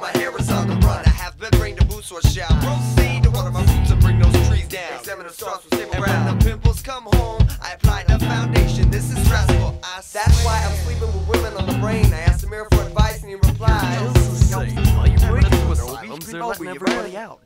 run. I have been brain to boost or shall proceed to water my roots and bring those trees down. Examine the stars from ground. When the pimples come home, I apply the foundation. This is stressful. I That's why I'm sleeping with women on the brain. I asked the mirror for advice and he replies. Why you breaking into asylums? They're letting everybody out.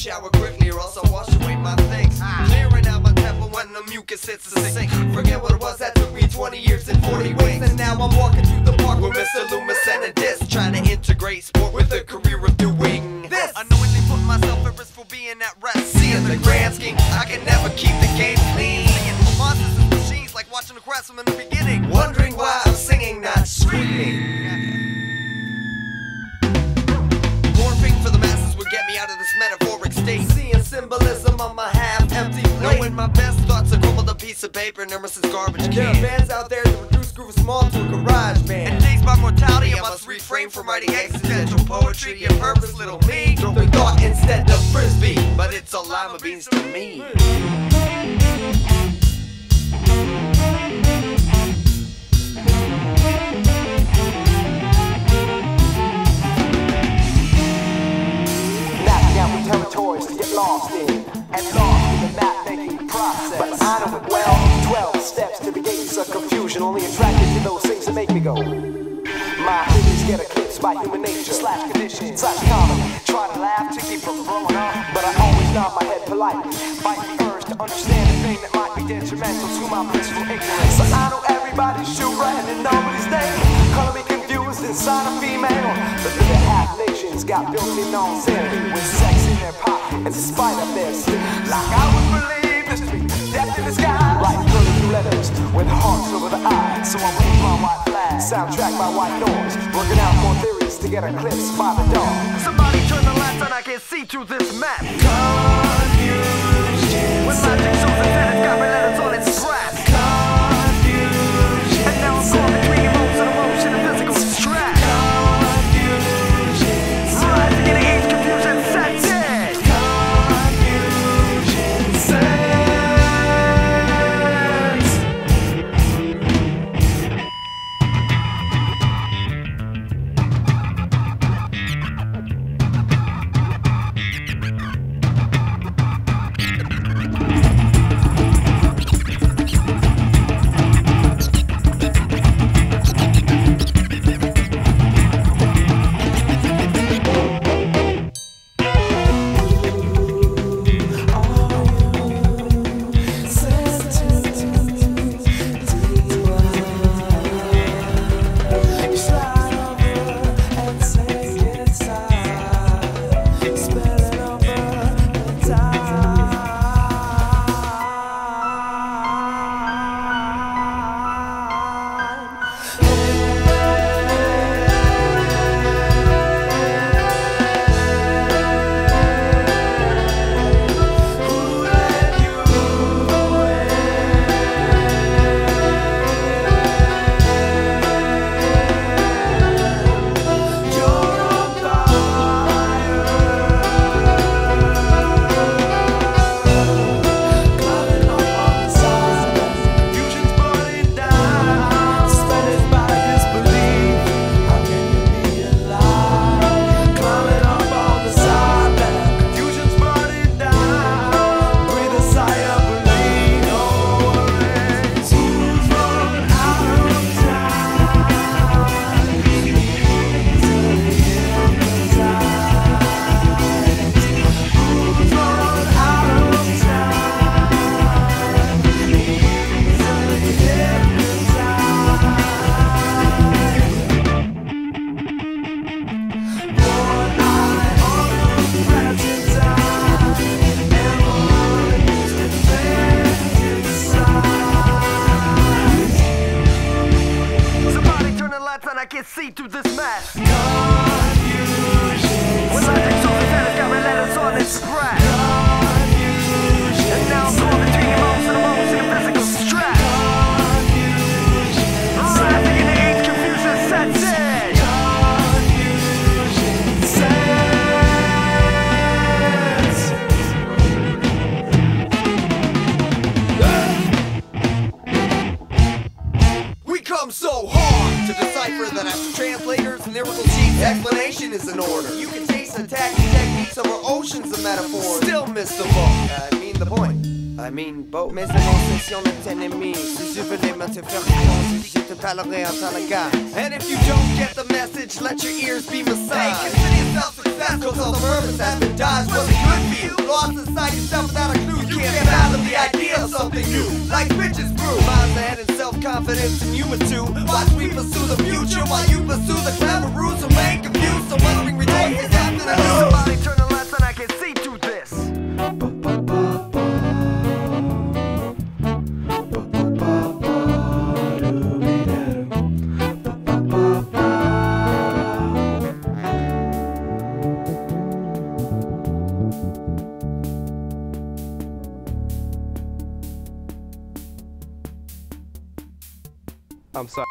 Shower quickly or else I'll wash away my things. Clearing out my temple when the mucus hits the sink. Forget what it was that took me 20 years and 40 weeks. And now I'm walking through the park with Mr. Loomis and a disc. Trying to integrate sport with a career of doing this. Unknowingly put myself at risk for being at rest. Seeing the grand scheme, I can never keep the game clean. Seeing monsters and machines like watching the grass from in the beginning. Wondering why I'm singing, not screaming. Symbolism on my half-empty plate. Knowing my best thoughts are crumbled a piece of paper in Emerson's garbage can. There are bands out there that reduce Gruvis Malt to a garage band. And dazed by mortality, I must refrain from writing existential poetry and purpose little me. Throw Throwing thought instead of frisbee, but it's all lima beans to me. I know well. Twelve steps to the gates of confusion, only attracted to those things that make me go. My feelings get eclipsed by human nature, slash conditions, slash comedy. Try to laugh to keep from throwing up, but I always nod my head polite. Fight the urge to understand a thing that might be detrimental to my blissful ignorance. So I know everybody's shoe right and nobody's name. Color me confused inside a female. But the half nations got built-in insanity with sex in their pocket. And despite of this, like I would soundtrack by white noise. Working out more theories to get eclipsed by the dawn. Somebody turn the lights on, I can see through this map. Confusion. When it's got red Somebody lights on, I can see through this mess. Confusion. When the that it's got on its. Is in order. You can taste the attacking techniques over oceans of metaphors. Still miss the boat. I mean the point. I mean boat. Mes émotions est ennemi. Si je venais me te faire confiance, parlerai en talaga. And if you don't get the message, let your ears be massaged. Hey, consider yourself successful, cause the purpose has been dodged. Wasn't good for you. Lost inside yourself without a clue. You can't fathom the idea of something new. Like bitches brew. Miles ahead and self-confidence and humor too. Watch we pursue the future while you pursue the clever rules. Remain confused, so wondering rejoices after the news. Somebody turn the lights on, I can see through this. I'm sorry.